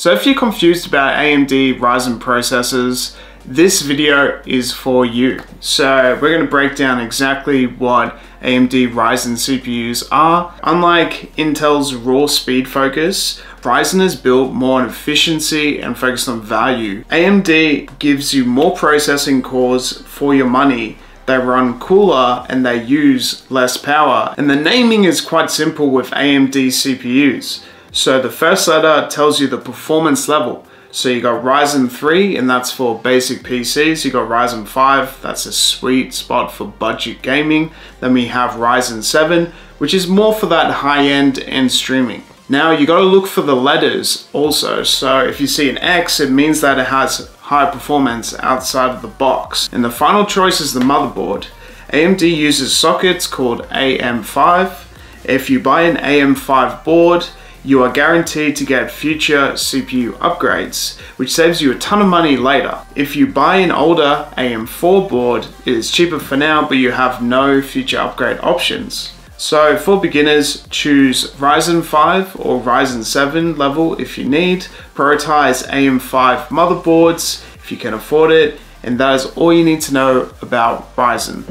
So if you're confused about AMD Ryzen processors, this video is for you. So we're going to break down exactly what AMD Ryzen CPUs are. Unlike Intel's raw speed focus, Ryzen is built more on efficiency and focused on value. AMD gives you more processing cores for your money they run cooler and they use less power. And the naming is quite simple with AMD CPUs. So the first letter tells you the performance level. So you got Ryzen 3 and that's for basic PCs. You got Ryzen 5, that's a sweet spot for budget gaming. Then we have Ryzen 7, which is more for that high end and streaming. Now you gotta look for the letters also. So if you see an X, it means that it has high performance outside of the box. And the final choice is the motherboard. AMD uses sockets called AM5. If you buy an AM5 board, you are guaranteed to get future CPU upgrades, which saves you a ton of money later. If you buy an older AM4 board, it is cheaper for now, but you have no future upgrade options. So for beginners, choose Ryzen 5 or Ryzen 7 level if you need. Prioritize AM5 motherboards if you can afford it. And that is all you need to know about Ryzen.